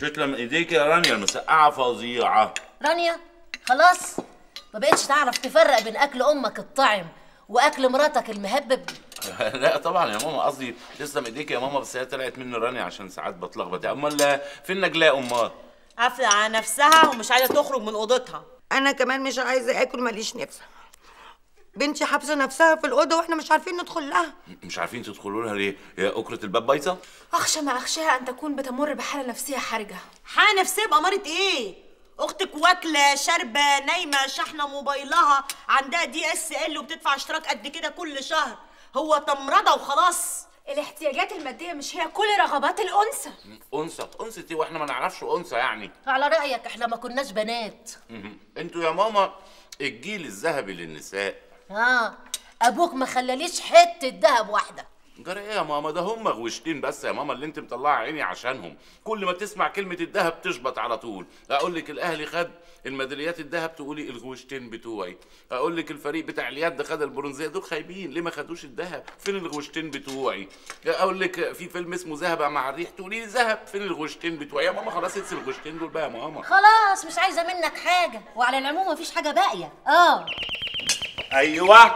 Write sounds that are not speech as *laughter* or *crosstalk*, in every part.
تسلم ايديك يا رانيا المسقعة فظيعة. رانيا خلاص؟ ما بقتش تعرف تفرق بين أكل أمك الطعم وأكل مراتك المهبب؟ *laughs* لا طبعا يا ماما قصدي تسلم ايديك يا ماما بس هي طلعت مني رانيا عشان ساعات بتلخبط. أمال فين نجلاء أمال؟ قافله على نفسها ومش عايزة تخرج من أوضتها. أنا كمان مش عايزة آكل ماليش نفس. بنتي حابسه نفسها في الأوضة وإحنا مش عارفين ندخل لها. مش عارفين تدخلوا لها ليه؟ هي أكرة الباب بايظة؟ أخشى ما أخشاها أن تكون بتمر بحالة نفسية حرجة. حالة نفسية بأمارة إيه؟ أختك واكلة شاربة نايمة شاحنه موبايلها عندها دي اس ال وبتدفع اشتراك قد كده كل شهر. هو تمرضة وخلاص. الاحتياجات المادية مش هي كل رغبات الأنثى. أنثى أنثى إيه وإحنا ما نعرفش أنثى يعني. على رأيك إحنا ما كناش بنات. أنتوا يا ماما الجيل الذهبي للنساء. آه أبوك ما خلاليش حتة دهب واحدة. جرى إيه يا ماما؟ ده هم غوشتين بس يا ماما اللي أنت مطلعة عيني عشانهم. كل ما تسمع كلمة الذهب تشبط على طول. أقول لك الأهلي خد الميداليات الذهب تقولي الغوشتين بتوعي. أقول لك الفريق بتاع اليد خد البرونزية. دول خايبين. ليه ما خدوش الذهب فين الغوشتين بتوعي؟ أقول لك في فيلم اسمه ذهب مع الريح. تقولي لي ذهب فين الغوشتين بتوعي؟ يا ماما خلاص انسي الغوشتين دول بقى يا ماما. خلاص مش عايزة منك حاجة. وعلى العموم مفيش حاجة باقية. آه. أيوه.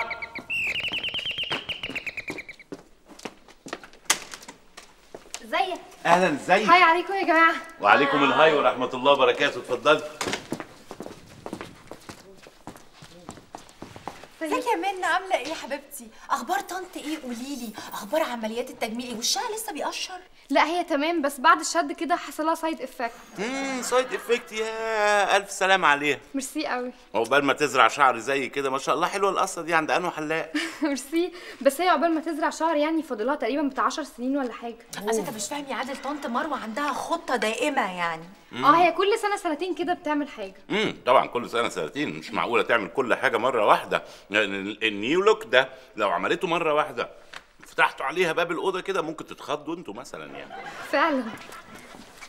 ازيك أهلا ازيك hi عليكم يا جماعة. وعليكم ال hi ورحمة الله وبركاته اتفضلي. ازيك يا منى عاملة إيه يا حبيبتي؟ أخبار طنط إيه؟ قوليلي أخبار عمليات التجميل إيه؟ وشها لسه بيقشر؟ لا هي تمام بس بعد الشد كده حصل لها side effect امم side effect يا ألف سلام عليها. ميرسي قوي. عقبال ما تزرع شعر زي كده ما شاء الله حلوة القصة دي عند أنو حلاق. *laughs* ميرسي. بس هي عقبال ما تزرع شعر يعني فاضلها تقريبا بتاع 10 سنين ولا حاجة. أصل أنت مش فاهم يا عادل طنط مروة عندها خطة دائمة يعني. آه هي كل سنة سنتين كده بتعمل حاجة. امم طبعا كل سنة سنتين. مش معقولة تعمل كل حاجة مرة واحدة. يعني ال- النيو لوك ده لو عملته مرة واحدة فتحتوا عليها باب الأوضة كده ممكن تتخضوا أنتوا مثلا يعني. فعلا.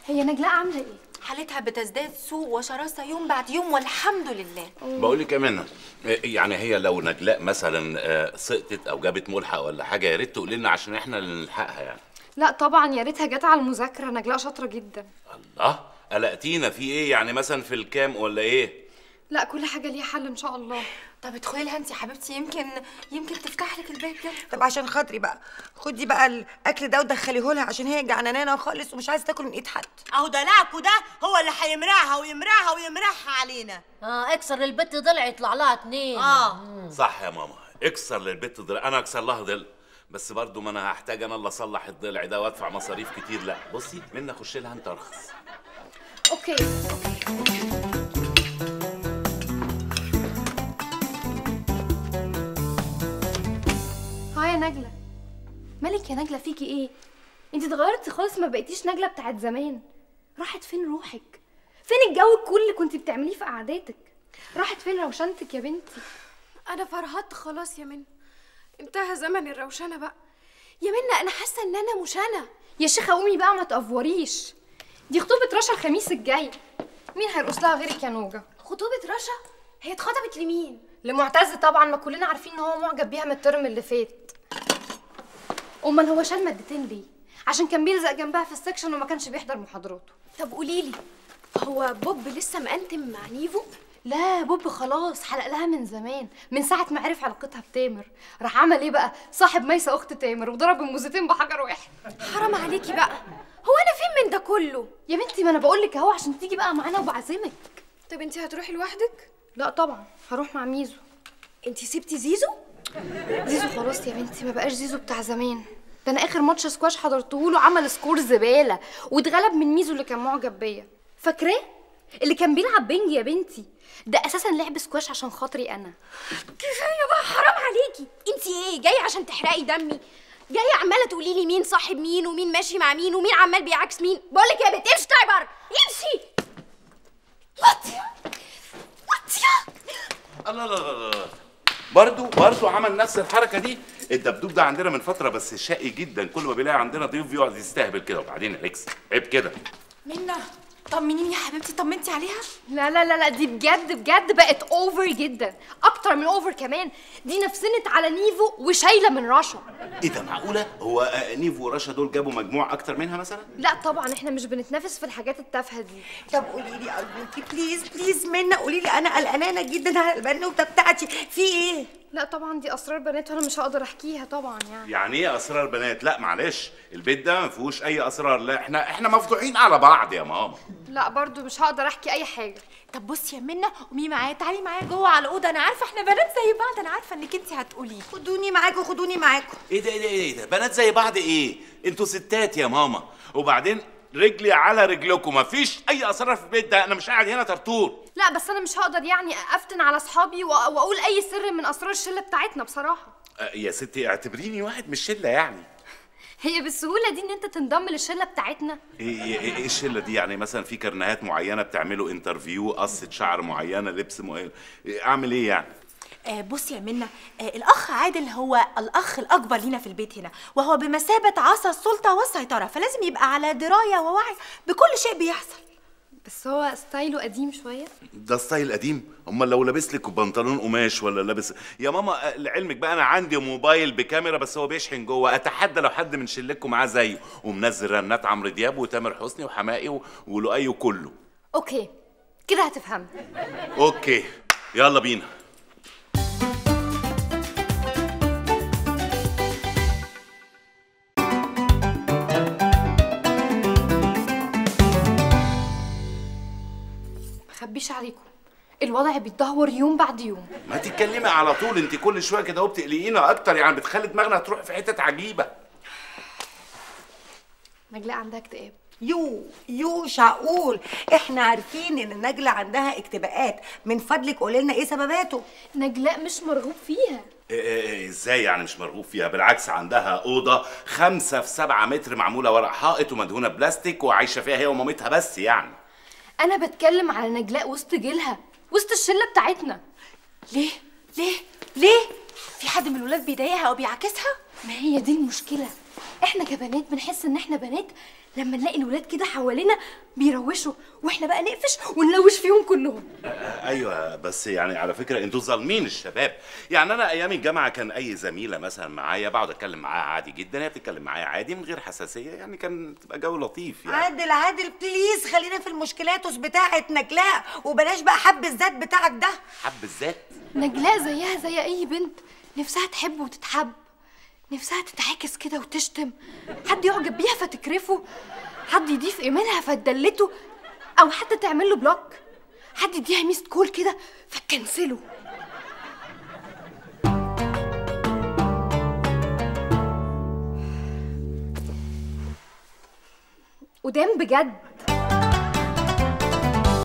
هي نجلاء عاملة إيه؟ حالتها بتزداد سوء وشراسة يوم بعد يوم والحمد لله. بقول لك يا منى يعني هي لو نجلاء مثلا آه، سقطت أو جابت ملحق ولا حاجة يا ريت تقولي لنا عشان إحنا اللي نلحقها يعني. لا طبعا يا ريتها جت على المذاكرة نجلاء شاطرة جدا. الله قلقتينا في إيه يعني مثلا في الكام ولا إيه؟ لا كل حاجة ليها حل إن شاء الله. طب ادخلي لها انت يا حبيبتي يمكن يمكن تفتح لك الباب كده طب عشان خاطري بقى خدي بقى الأكل ده ودخليه لها عشان هي جعانانة خالص ومش عايزة تاكل من إيد حد. أهو دلعكوا ده هو اللي هيمرعها ويمرعها ويمرعها علينا. آه اكسر البت ضلع يطلع لها اتنين. آه. صح يا ماما اكسر للبت ضلع. أنا أكسر لها ضلع. بس برضو ما أنا هحتاج أنا اللي أصلح الضلع ده وأدفع مصاريف كتير. لا بصي منى أخش لها أنت أرخص. okay. hi يا نجلة فيكي إيه؟ أنت اتغيرتي خالص ما بقيتيش نجلة بتاعت زمان. راحت فين روحك؟ فين الجو الكل اللي كنت بتعمليه في قعداتك؟ راحت فين روشنتك يا بنتي؟ أنا فرهدت خلاص يا منى. انتهى زمن الروشنة بقى. يا منى أنا حاسة إن أنا مش أنا يا شيخة قومي بقى ما تقفوريش دي خطوبة رشا الخميس الجاي. مين هيرقص لها غيرك يا نوجة؟ خطوبة رشا؟ هي اتخطبت لمين؟ لمعتز طبعا ما كلنا عارفين إن هو معجب بيها من الترم اللي فات. أمال هو شال مادتين ليه؟ عشان كان بيلزق جنبها في ال section وما كانش بيحضر محاضراته. طب قوليلي هو بوب لسه مقنتم مع نيفو؟ لا بوب خلاص حلق لها من زمان من ساعة ما عرف علاقتها بتامر. راح عمل إيه بقى؟ صاحب ميسه أخت تامر وضرب الموزتين بحجر واحد. حرام عليكي بقى. هو أنا فين من ده كله؟ يا بنتي ما أنا بقول لك أهو عشان تيجي بقى معانا وبعزمك. طب أنتي هتروحي لوحدك؟ لا طبعا هروح مع ميزو. أنتي سبتي زيزو؟ زيزو خلاص يا بنتي ما بقاش زيزو بتاع زمان. ده أنا اخر ماتش سكواش حضرته له عمل score زبالة واتغلب من ميزو اللي كان معجب بيا. فاكراه؟ اللي كان بيلعب ping يا بنتي. ده أساسا لعب سكواش عشان خاطري أنا. كفاية بقى حرام عليكي. انتي إيه؟ جاية عشان تحرقي دمي. جاية عمالة تقولي لي مين صاحب مين ومين ماشي مع مين ومين عمال بيعاكس مين. بقول لك يا بنت امشي طيب بره امشي. واطيه واطيه الله لا لا برضو برضو عمل نفس الحركة دي الدبدوب ده عندنا من فترة بس شقي جدا. كل ما بيلاقي عندنا ضيوف يقعد يستهبل كده. وبعدين يا ريكس عيب كده. منى طمنيني يا حبيبتي. طمنتي عليها؟ لا لا لا لا. دي بجد بجد بقت over جدا. أكتر من over كمان. دي نفسنت على نيفو وشايلة من رشا إيه ده معقولة؟ هو آه، نيفو ورشا دول جابوا مجموع أكتر منها مثلا؟ لا طبعا. إحنا مش بنتنافس في الحاجات التافهة دي. طب قولي لي أرجوكي please please منى قولي لي أنا قلقانة جدا على البنوتة بتاعتي. في إيه؟ لا طبعا دي أسرار بنات وأنا مش هقدر أحكيها طبعا يعني. يعني إيه أسرار بنات؟ لا معلش البيت ده ما فيهوش أي أسرار. لا إحنا إحنا مفضوحين على بعض يا ماما. لا برضو مش هقدر أحكي أي حاجة. طب بصي يا منى قومي معايا تعالي معايا جوه على الأوضة. أنا عارفة إحنا بنات زي بعض. أنا عارفة إنك انت هتقولي. خدوني معاكم خدوني معاكم إيه ده إيه ده إيه ده؟ بنات زي بعض إيه؟ أنتوا ستات يا ماما. وبعدين رجلي على رجلكم مفيش أي اسرار في البيت ده أنا مش قاعد هنا ترتور. لا بس أنا مش هقدر يعني أفتن على أصحابي وأقول أي سر من أسرار الشلة بتاعتنا بصراحة. آه، يا ستي اعتبريني واحد من الشلة يعني. *laughs* هي بالسهولة دي إن أنت تنضم للشلة بتاعتنا؟ إيه إيه إيه إيه الشلة دي؟ يعني مثلا في كرنيهات معينة بتعملوا interview قصة شعر معينة لبس معين إيه، أعمل إيه يعني؟ آه بصي يا منى آه الأخ عادل هو الأخ الأكبر لينا في البيت هنا وهو بمثابة عصا السلطة والسيطرة فلازم يبقى على دراية ووعي بكل شيء بيحصل. بس هو style ه قديم شوية؟ ده style قديم؟ أمال لو لابس لك بنطلون قماش ولا لابس؟ يا ماما آه، لعلمك بقى أنا عندي موبايل بكاميرا بس هو بيشحن جوه أتحدى لو حد من شلتكم معاه زيه ومنزل رنات عمرو دياب وتامر حسني وحماقي و- ولؤي وكله. okay كده هتفهمني okay يلا بينا. مخبيش عليكم. الوضع بيتدهور يوم بعد يوم. ما تتكلمي على طول انت كل شوية كده وبتقلقينا أكتر يعني بتخلي دماغنا تروح في حتت عجيبة. نجلاء عندها اكتئاب. يو يو مش معقول إحنا عارفين إن نجلة عندها اكتئابات. من فضلك قولي لنا إيه سبباته. نجلاء مش مرغوب فيها. إيه- إيه- إزاي يعني مش مرغوب فيها؟ بالعكس عندها أوضة خمسة في سبعة متر معمولة ورق حائط ومدهونة بلاستيك وعايشة فيها هي ومامتها بس يعني. أنا بتكلم على نجلاء وسط جيلها وسط الشلة بتاعتنا. ليه؟ ليه؟ ليه؟ في حد من الولاد بيضايقها أو بيعاكسها؟ ما هي دي المشكلة. إحنا كبنات بنحس إن إحنا بنات لما نلاقي الولاد كده حوالينا بيروشوا وإحنا بقى نقفش ونلوش فيهم كلهم. أيوه بس يعني على فكرة أنتوا ظالمين الشباب. يعني أنا أيام الجامعة كان أي زميلة مثلا معايا بقعد أتكلم معاها عادي جدا هي بتتكلم معايا عادي من غير حساسية يعني كان تبقى جو لطيف يعني. عادل عادل please خلينا في المشكلاتوس بتاعت نجلاء وبلاش بقى حب الذات بتاعك ده. حب الذات؟ نجلاء زيها زي أي بنت نفسها تحب وتتحب نفسها تتعاكس كده وتشتم حد يعجب بيها فتكرفه حد يضيف إيميلها فتدلته أو حتى تعمل له block حد يديها missed call كده فتكنسله قدام بجد.